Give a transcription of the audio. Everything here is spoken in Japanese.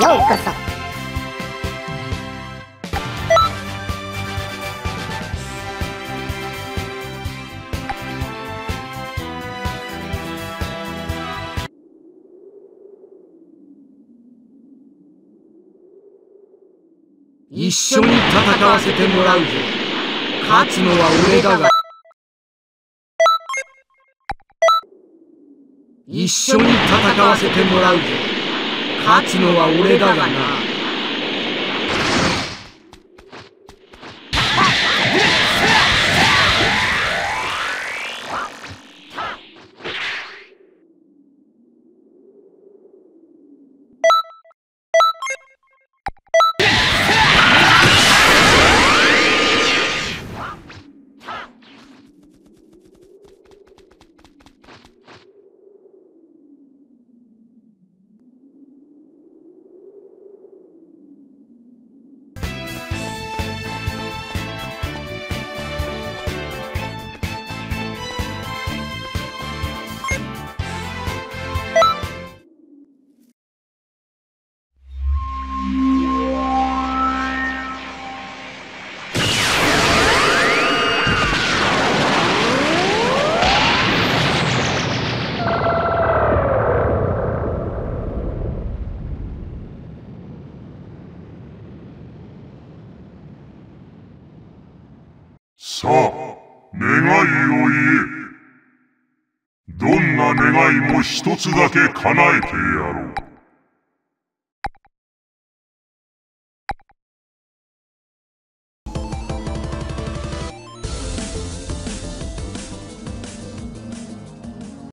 ようこそ。一緒に戦わせてもらうぞ勝つのは俺だが。一緒に戦わせてもらうぞ勝つのは俺だがな。さあ、願いを言え。どんな願いも一つだけ叶えてやろう。